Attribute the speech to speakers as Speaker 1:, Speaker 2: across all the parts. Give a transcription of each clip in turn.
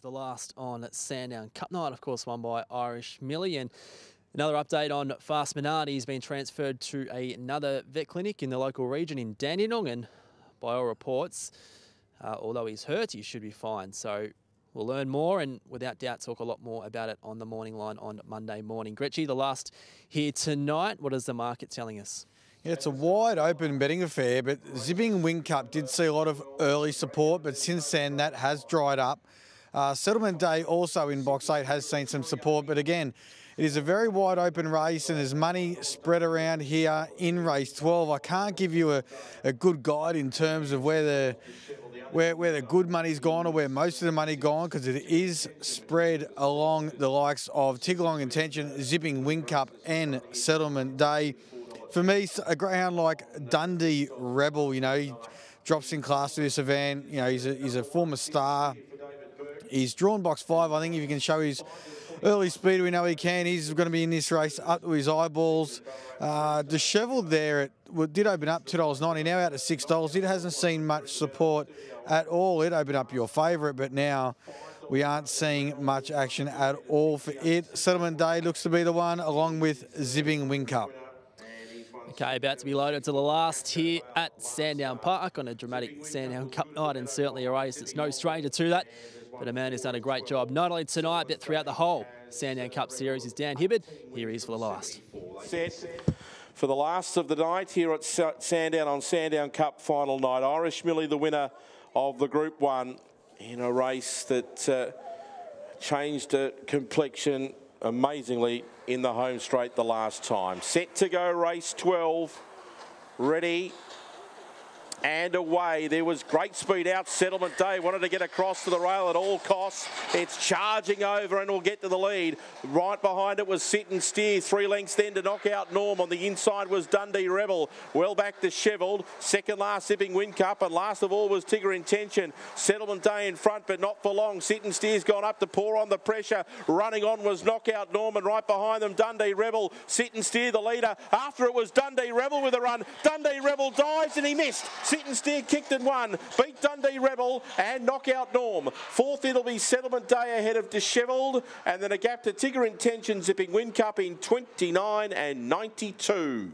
Speaker 1: the last on Sandown Cup night, of course, won by Irish Millie. And another update on Fast Minardi. He's been transferred to another vet clinic in the local region in Dandenong. And by all reports, uh, although he's hurt, he should be fine. So we'll learn more and without doubt talk a lot more about it on the morning line on Monday morning. Gretchy, the last here tonight. What is the market telling us?
Speaker 2: Yeah, it's a wide open betting affair, but Zipping Whincup did see a lot of early support, but since then that has dried up. Uh, Settlement Day also in box eight has seen some support, but again, it is a very wide open race and there's money spread around here in race 12. I can't give you a, a good guide in terms of where the where, where the good money's gone or where most of the money gone because it is spread along the likes of Tigalong Intention, Zipping Whincup and Settlement Day for me, a greyhound like Dundee Rebel, you know, he drops in class to this event. You know, he's a, he's a former star. He's drawn box five. I think if you can show his early speed, we know he can. He's going to be in this race up to his eyeballs. Uh, dishevelled there, it did open up $2.90, now out to $6. It hasn't seen much support at all. It opened up your favourite, but now we aren't seeing much action at all for it. Settlement Day looks to be the one, along with Zipping Whincup.
Speaker 1: Okay, about to be loaded to the last here at Sandown Park on a dramatic Sandown Cup night and certainly a race that's no stranger to that. But a man who's done a great job, not only tonight, but throughout the whole Sandown Cup series is Dan Hibbard. Here he is for the last.
Speaker 3: Set for the last of the night here at Sandown on Sandown Cup final night. Irish Millie, the winner of the Group 1 in a race that uh, changed a complexion amazingly in the home straight the last time. Set to go, race 12. Ready and away. There was great speed out. Settlement Day wanted to get across to the rail at all costs. It's charging over and will get to the lead. Right behind it was Sit and Steer. Three lengths then to knock out Norm. On the inside was Dundee Rebel. Well back dishevelled. Second last Zipping Whincup. And last of all was Tigger Intention. Settlement Day in front, but not for long. Sit and Steer's gone up to pour on the pressure. Running on was Knockout Norman. Right behind them, Dundee Rebel. Sit and Steer, the leader. After it was Dundee Rebel with a run. Dundee Rebel dives and he missed. Sit and Steer kicked and won. Beat Dundee Rebel and Knockout Norm. Fourth, it'll be Settlement Day ahead of Dishevelled. And then a gap to Tigger Intention zipping Whincup in 29 and 92.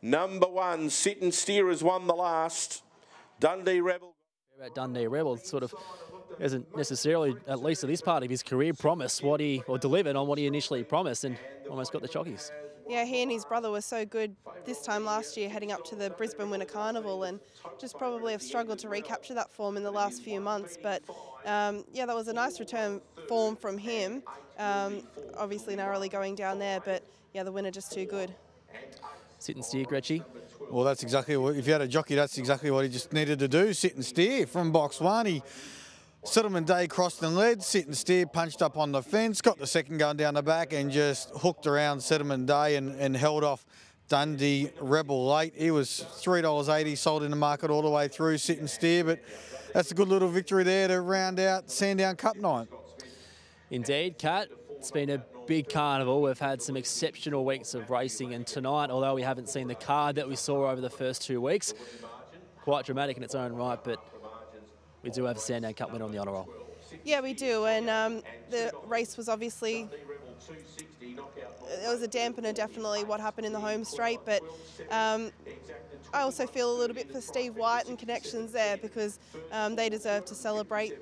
Speaker 3: Number one, Sit and Steer has won the last. Dundee Rebel.
Speaker 1: About Dundee Rebel, sort of hasn't necessarily, at least at this part of his career, promised what he, or delivered on what he initially promised and almost got the chockies
Speaker 4: yeah, he and his brother were so good this time last year heading up to the Brisbane Winter Carnival and just probably have struggled to recapture that form in the last few months. But um, yeah, that was a nice return form from him. Um, obviously narrowly going down there, but yeah, the winner just too good.
Speaker 1: Sit and steer, Gretchy.
Speaker 2: Well, that's exactly what, if you had a jockey, that's exactly what he just needed to do, sit and steer from box one. He Settlement Day crossed and led, sit and steer, punched up on the fence, got the second gun down the back and just hooked around Settlement Day and, and held off Dundee Rebel late. He was $3.80, sold in the market all the way through, sit and steer, but that's a good little victory there to round out Sandown Cup night.
Speaker 1: Indeed, Kat. It's been a big carnival. We've had some exceptional weeks of racing, and tonight, although we haven't seen the card that we saw over the first two weeks, quite dramatic in its own right, but we do have a Sandown Cup winner on the honour roll.
Speaker 4: Yeah, we do, and um, the race was obviously it was a dampener definitely what happened in the home straight, but um, I also feel a little bit for Steve White and connections there because um, they deserve to celebrate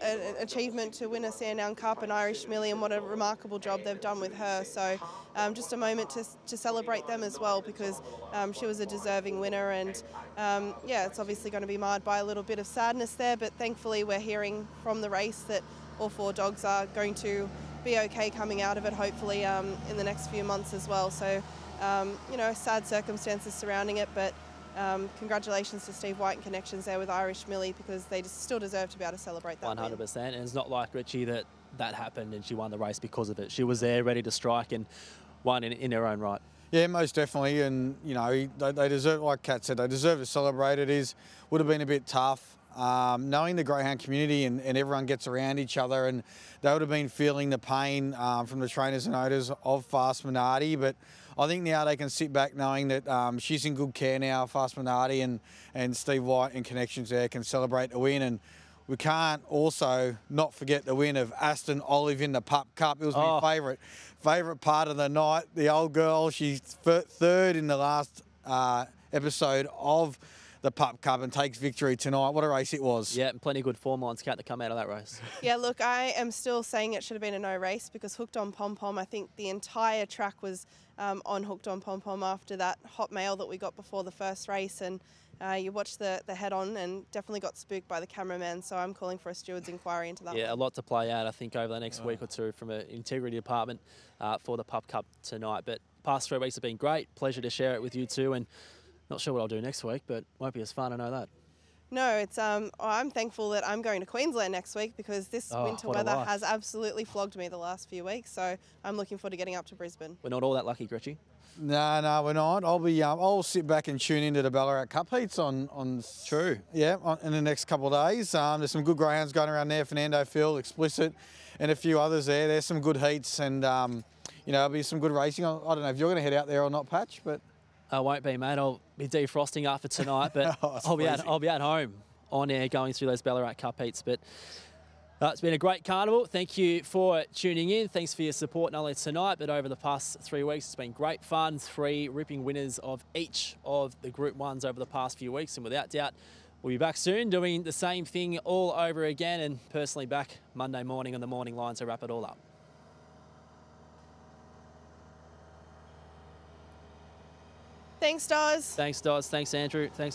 Speaker 4: an achievement to win a Sandown Cup and Irish Millie and what a remarkable job they've done with her. So um, just a moment to, to celebrate them as well because um, she was a deserving winner and um, yeah, it's obviously going to be marred by a little bit of sadness there, but thankfully we're hearing from the race that all four dogs are going to be okay coming out of it, hopefully um, in the next few months as well. So, um, you know, sad circumstances surrounding it, but um, congratulations to Steve White and connections there with Irish Millie because they still deserve to be able to celebrate that.
Speaker 1: 100%. Win. And it's not like Richie that that happened and she won the race because of it. She was there ready to strike and won in, in her own right.
Speaker 2: Yeah, most definitely, and you know they, they deserve, like Kat said, they deserve to celebrate. It is would have been a bit tough, um, knowing the greyhound community and, and, everyone gets around each other, and they would have been feeling the pain um, from the trainers and owners of Fast Minardi. But I think now they can sit back knowing that um, she's in good care now, Fast Minardi, and, and Steve White and connections there can celebrate a win. And we can't also not forget the win of Aston Olive in the Pup Cup. It was
Speaker 1: Oh.
Speaker 2: my favourite favourite part of the night. The old girl, she's third in the last uh, episode of the Pup Cup and takes victory tonight. What a race it was.
Speaker 1: Yeah, and plenty of good form lines cat to come out of that race.
Speaker 4: Yeah, look, I am still saying it should have been a no race because hooked on pom pom. I think the entire track was um, on hooked on pom pom after that hot mail that we got before the first race, and uh, you watched the the head on and definitely got spooked by the cameraman. So I'm calling for a steward's inquiry into that.
Speaker 1: Yeah, a lot to play out, I think, over the next week or two from an integrity department uh, for the Pup Cup tonight. But past three weeks have been great. Pleasure to share it with you too. And not sure what I'll do next week, but won't be as fun. I know that.
Speaker 4: No, it's um. oh, I'm thankful that I'm going to Queensland next week because this
Speaker 1: Oh,
Speaker 4: winter weather has absolutely flogged me the last few weeks. So I'm looking forward to getting up to Brisbane.
Speaker 1: We're not all that lucky, Gretchy.
Speaker 2: No, no, we're not. I'll be. Um, I'll sit back and tune into the Ballarat Cup heats on on.
Speaker 1: True.
Speaker 2: Yeah, on, in the next couple of days. Um, there's some good greyhounds going around there. Fernando Field, Explicit, and a few others there. There's some good heats, and um, you know, there'll be some good racing. I, I don't know if you're going to head out there or not, Patch, but
Speaker 1: I won't be, mate. I'll be defrosting after tonight, but
Speaker 2: Oh,
Speaker 1: I'll be at. I'll be at home on air going through those Ballarat Cup heats. But uh, it's been a great carnival. Thank you for tuning in. Thanks for your support not only tonight but over the past three weeks. It's been great fun. Three ripping winners of each of the Group Ones over the past few weeks, and without doubt. We'll be back soon doing the same thing all over again and personally back Monday morning on the morning line to wrap it all up.
Speaker 4: Thanks, Dawes.
Speaker 1: Thanks, Dodds. Thanks, Andrew. Thanks.